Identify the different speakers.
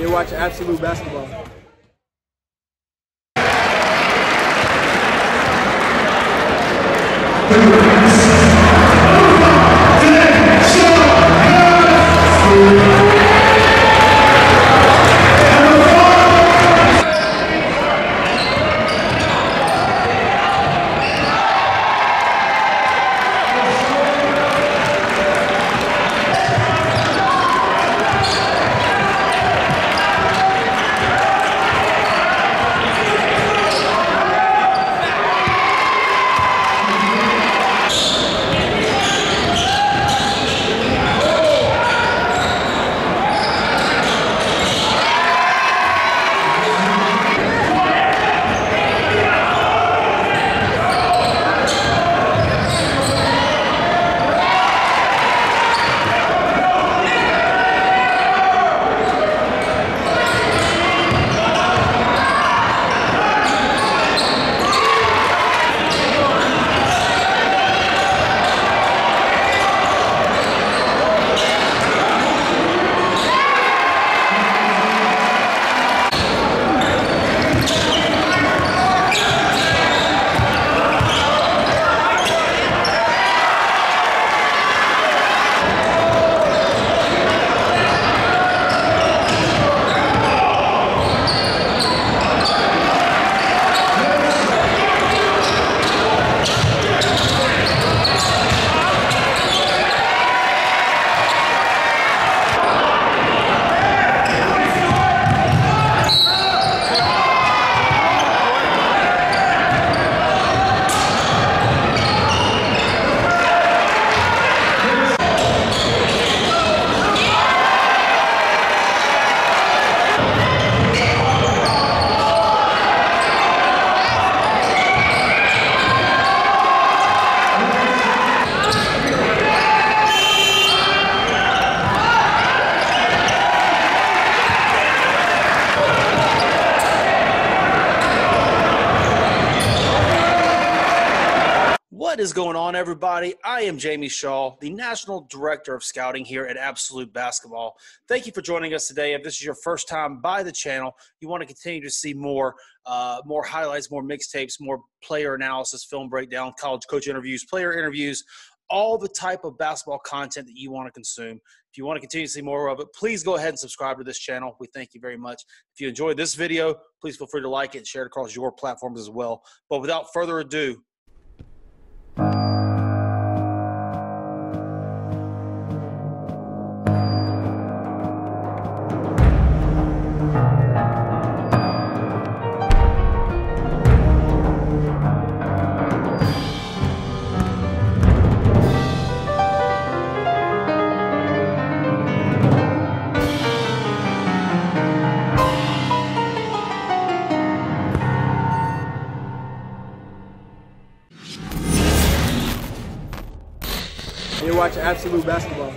Speaker 1: You're watching Absolute Basketball.
Speaker 2: What is going on, everybody? I am Jamie Shaw, the National Director of Scouting here at Absolute Basketball. Thank you for joining us today. If this is your first time by the channel, you want to continue to see more, uh, more highlights, more mixtapes, more player analysis, film breakdown, college coach interviews, player interviews, all the type of basketball content that you want to consume. If you want to continue to see more of it, please go ahead and subscribe to this channel. We thank you very much. If you enjoyed this video, please feel free to like it and share it across your platforms as well. But without further ado,
Speaker 1: You're watching Absolute Basketball.